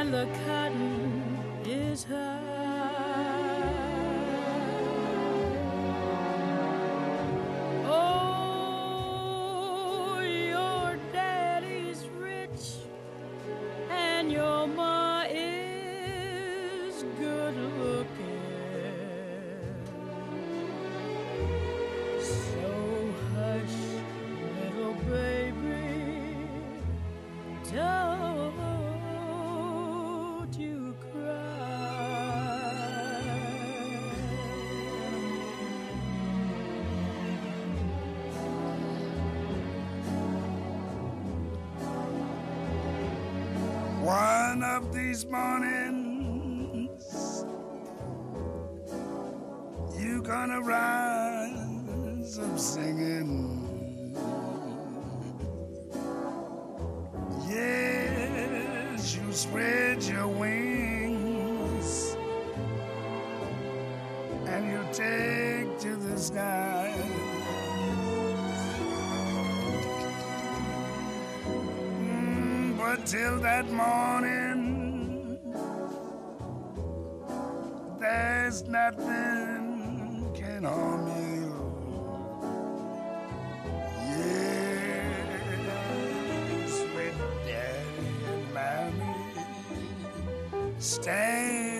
and the cotton is high. Your ma One of these mornings, you gonna rise up singing. Yes, you spread your wings and you take to the sky. But till that morning, there's nothing can harm you. Yes, with daddy and mommy stand